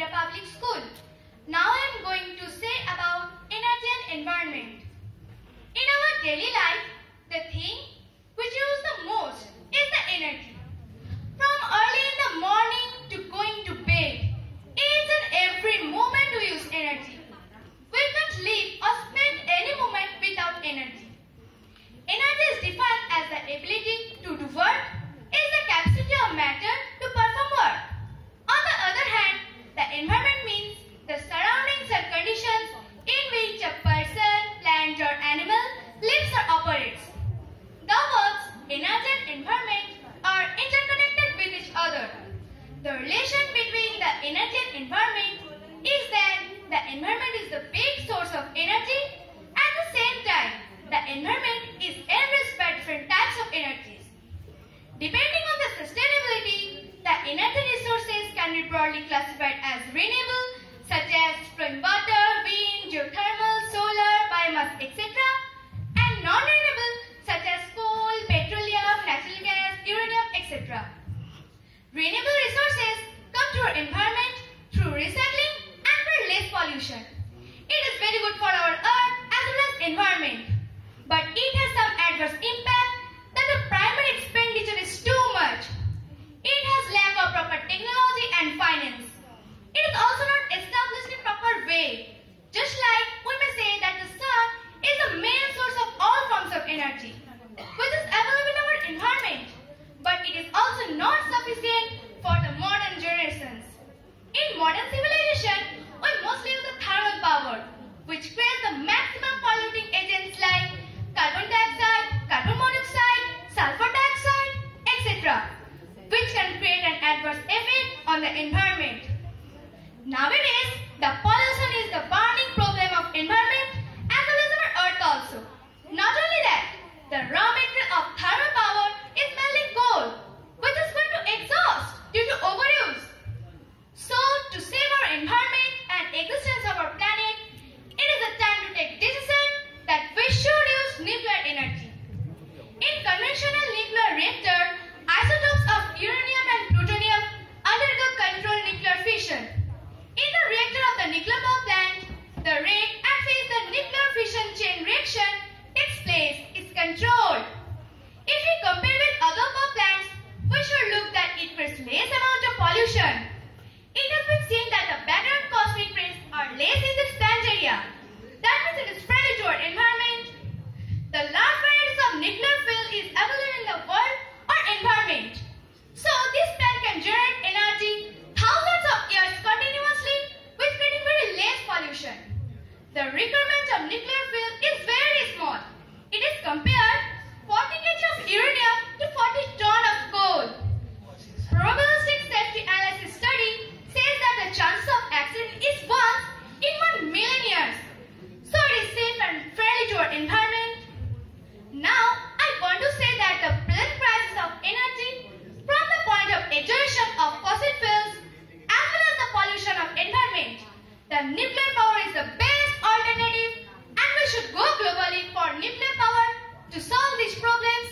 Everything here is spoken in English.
India Public School. Now I am going to say about energy and environment. In our daily life, the thing which use the most is the energy. From early in the morning to going to bed, each and every moment we use energy. We can't live or spend any moment without energy. Energy is defined as the ability to do work, is the capacity of matter to perform work. On the other hand, the environment means the surroundings and conditions in which a person, plant or animal lives or operates. The words energy and environment are interconnected with each other. The relation between the energy and environment is that the environment is the big source of energy. At the same time, the environment is enriched by different types of energies. Depending on the sustainability, the energy resources can be broadly classified as renewable, such as flowing water, wind, geothermal, solar, biomass, etc., and non-renewable, such as coal, petroleum, natural gas, uranium, etc. Renewable resources come to our environment pollution. It is very good for our earth as well as environment. But it has some adverse impact that the primary expenditure is too much. It has lack of proper technology and finance. It is also not established in proper way. Just like we may say that the sun is the main source of all forms of energy, which is available in our environment. But it is also not sufficient for the modern generations. In modern civilization, adverse effect on the environment. Nowadays, the pollution is the burning problem of environment as well as our earth also. Not only that, the raw material of thermal power is mainly coal, which is going to exhaust due to overuse. So, to save our environment and existence of our planet, it is a time to take decision that we should use nuclear energy. In conventional nuclear reactor, isotopes of uranium and plutonium undergo controlled nuclear fission. In the reactor of the nuclear power plant, the rate at which the nuclear fission chain reaction takes place is controlled. If we compare with other power plants, we should look that it creates less amount of pollution. It has been seen that the background cosmic rays are less in this plant area. That means it is friendly to our environment. The large varieties of nuclear fuel is available in the world or environment. So this plant can generate energy thousands of years continuously with creating very less pollution. The requirement of nuclear fuel is very small. It is compared 40 kg of uranium to 40 ton of coal. Probabilistic safety analysis study says that the chance of accident is once in 1 million years. So it is safe and friendly to our environment. Now, I want to say that the present crisis of energy from the point of exhaustion of fossil fuels as well as the pollution of environment, the nuclear power is the best alternative and we should go globally for nuclear power to solve these problems